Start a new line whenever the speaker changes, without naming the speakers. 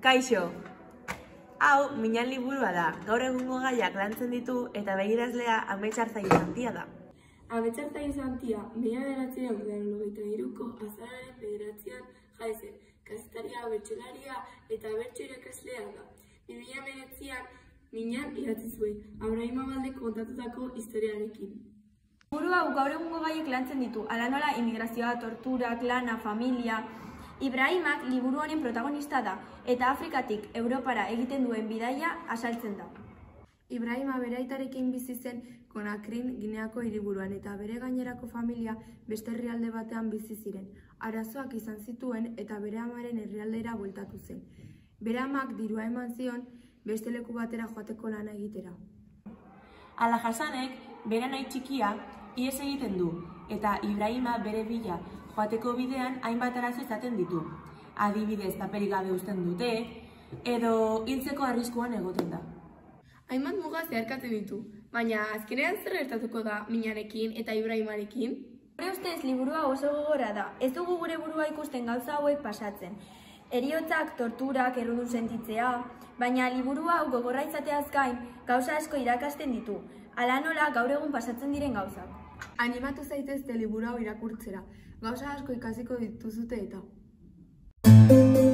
Kaixo! Hau, minan liburua da. Gaur egungo gaiak lantzen ditu eta begirazlea ametsartza izantia da.
Abetxarta izantia, mila bederatzireun laurogeita iruko azararen bederatzean jaizen, kazetaria, bertsolaria eta bertso irakaslea da. Bi mila meretzian, minan idatzi zuen, Abrahima Balde kontatutako historiarekin.
Liburu hau gaur egungo gaiek lantzen ditu, ala nola immigrazioa, tortura, klana, familia... Ibrahimak liburu honen protagonista da, eta Afrikatik Europara egiten duen bidaia asaltzen da.
Ibrahima bere aitarekin bizi zen Konakrin Gineako hiriburuan eta bere gainerako familia beste herrialde batean bizi ziren. Arazoak izan zituen eta bere amaren herrialdera bueltatu zen. Bere amak dirua eman zion beste leku batera joateko lana egitera.
Ala Hasanek, bere nahi txikia, ies egiten du, eta Ibrahima bere bila joateko bidean hainbat arazo izaten ditu. Adibidez, paperik gabe uzten dute, edo hiltzeko arriskuan egoten da.
Hainbat muga zeharkatzen ditu, baina azkenean zer gertatuko da minarekin eta Ibrahimarekin?
Gure ustez liburua oso gogorra da, ez dugu gure burua ikusten gauza hauek pasatzen. Eriotzak, torturak, errudun sentitzea, baina liburu hau gogorra izateaz gain gauza asko irakasten ditu, ala nola gaur egun pasatzen diren gauzak.
Animatu zaitezte liburu hau irakurtzera. Gauza asko ikasiko dituzute eta.